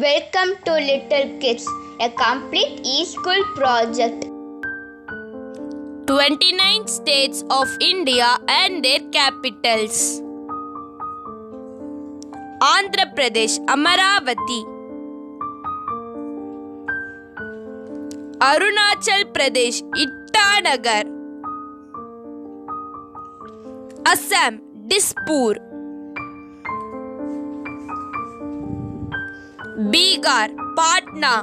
Welcome to Little Kids, a complete e-school project. 29 states of India and their capitals. Andhra Pradesh, Amaravati. Arunachal Pradesh, Itanagar. Assam, Dispur. Bihar, Patna.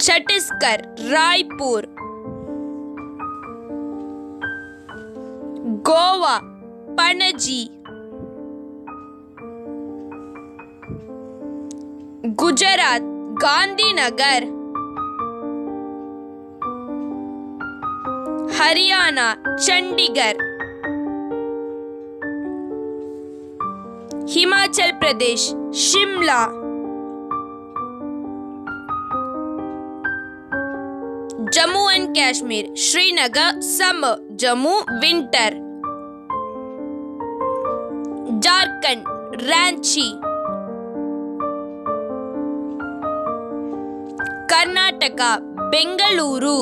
Chhattisgarh Raipur. Goa Panaji. Gujarat Gandhinagar. Haryana Chandigarh. Himachal Pradesh Shimla Jammu and Kashmir, Srinagar, summer, Jammu, winter. Jharkhand, Ranchi. Karnataka, Bengaluru.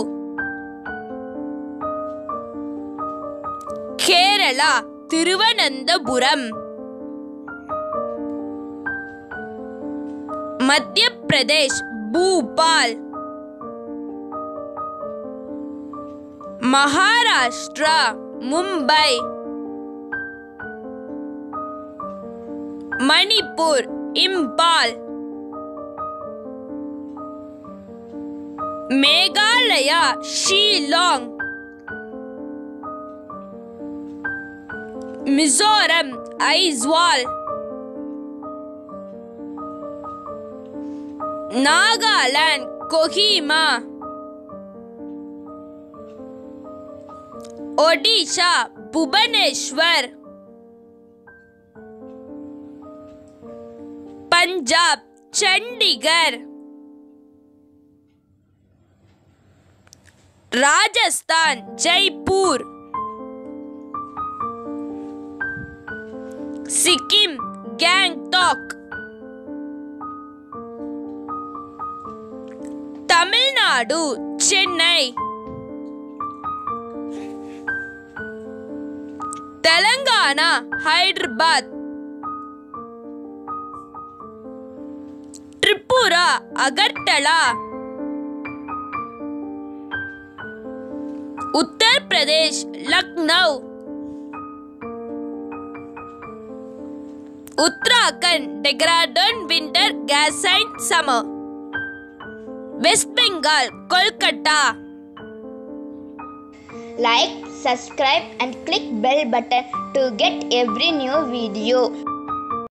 Kerala, Thiruvananthapuram. Madhya Pradesh, Bhopal. Maharashtra Mumbai. Manipur Imphal Meghalaya Shillong. Mizoram Aizawl. Nagaland Kohima. Odisha Bhubaneswar. Punjab Chandigarh. Rajasthan Jaipur. Sikkim Gangtok. Tamil Nadu Chennai Telangana Hyderabad Tripura Agartala Uttar Pradesh Lucknow Uttarakhand Dehradun winter gas and summer west Bengal, Kolkata. like subscribe and click bell button to get every new video